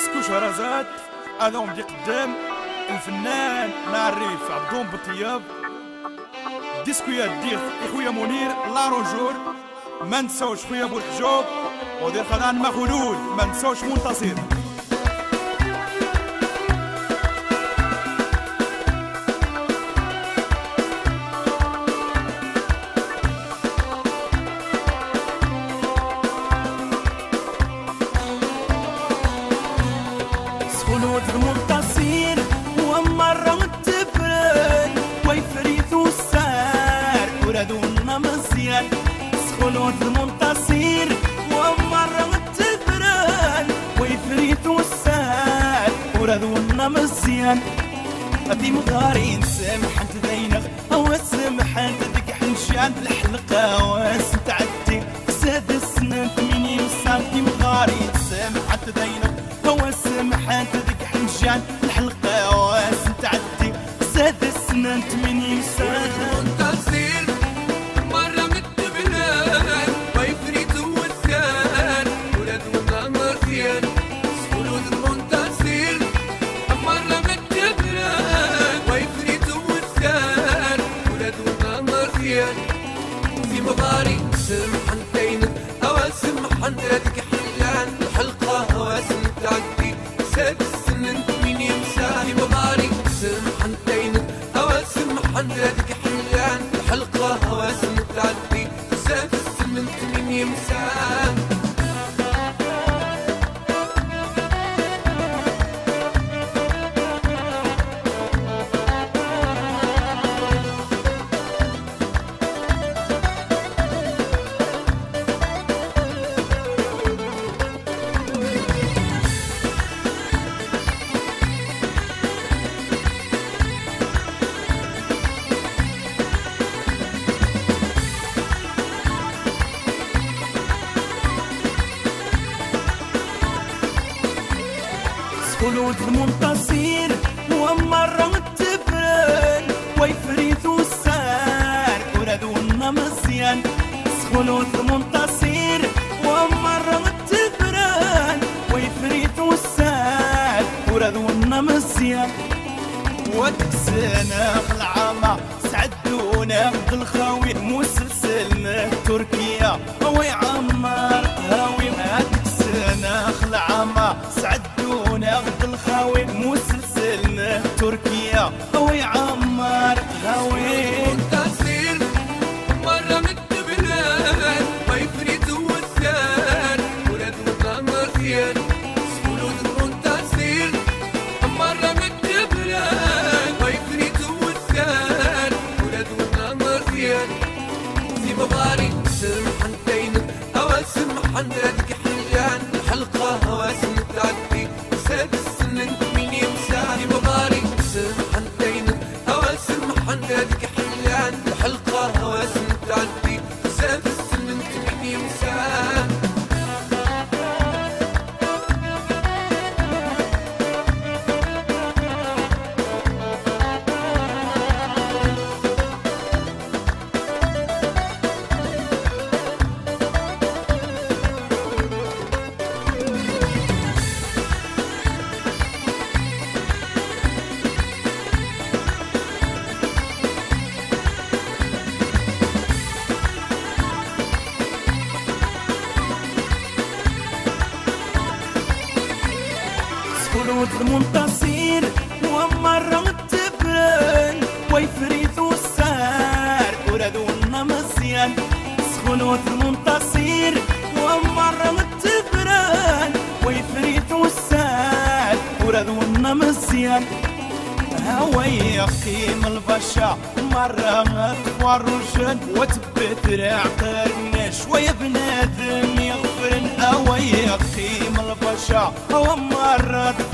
ديسكو شهرزاد هذا دي قدام الفنان معرف عبدون بطياب. ديسكو يا دير إخويا منير لارونجور ما نساوش خويا ابو الحجوب ودير خلان مخلول ما نساوش منتصر. السار ورادونا مزيان. أبي مغاري نسامح أنت دينغ أو سمح أنت ديك حنشان الحلقة واس تعدي ساد السنة من يمسان في مغاري نسامح أنت دينغ مرثيان في مغاري سمحن تينك أواسمحن رادك حلان الحلقة أواسم تعدي. ساد خلود المنتصير ومرة تبرد ويفريد السار ورادونا مزيان خلود المنتصير ومرة تبرد ويفريد السار ورادونا مزيان وتكسنا العامة سعدونا بالخاوي مسلسلنا تركيا. ويعمر تركيا ويعمر هاوي منتصر مرة متبلان ويفريد والثان ولادنا مرثيان خلود المنتصر مرة متبلان ويفريد والثان ولادنا مرثيان في مغاري سمحن تينك أواسمحن رادك حلان الحلقة أواسم تعدي ساد السنن خلود المنتصير ومرة تبرد ويفريد السار. ورادونا مزيان خلود المنتصير ومرة تبرد ويفريد السار. ورادونا مزيان هوا يقيم البشا. مرة تفرجن وتبت رعقرنا شوية بنادم يغفرن هوا يقيم البشا. هوا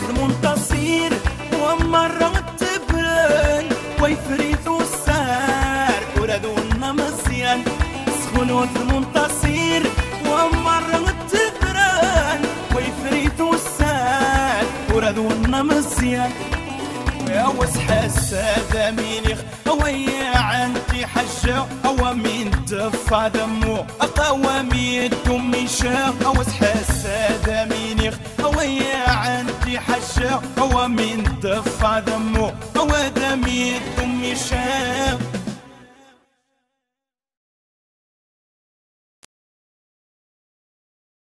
سخنوت المنتصير ومرة تبرن ويفريث السار ورادو مزيان سخنوت المنتصير ومرة تبرن ويفريث السار ورادو مزيان وسحس هذا مينيخ ويا عندي حجة أو من دفع دمو أقوامي دمي شا وسحس هذا مينيخ ويا عندي حجة أو من دفع دمو أو دمي دمي شا